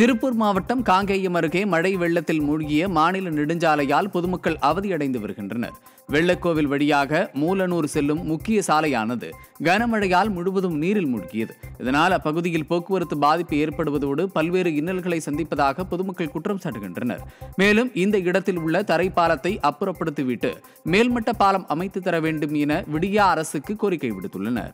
திருப்பூர் மாவட்டம் காங்கேயம் அருகே மழை வெள்ளத்தில் மூழ்கிய மாநில நெடுஞ்சாலையால் பொதுமக்கள் அவதியடைந்து வருகின்றனர். வெள்ளக்கோவில் வழியாக மூலனூர் செல்லும் முக்கிய சாலையானது கனமழையால் முழுவதும் நீரில் மூழ்கியது. இதனால் அப்பகுதியில் போக்குவரத்து பாதிப்பு ஏற்படுவதோடு பல்வேறு இன்னல்களை சந்திப்பதாக பொதுமக்கள் குற்றம் சாட்டுகின்றனர். மேலும் இந்த இடத்தில் உள்ள தரைப்பாலத்தை அப்புறப்படுத்திவிட்டு மேல்மட்ட பாலம் அமைத்து தர வேண்டும் என விடியா அரசுக்கு கோரிக்கை விடுத்துள்ளனர்.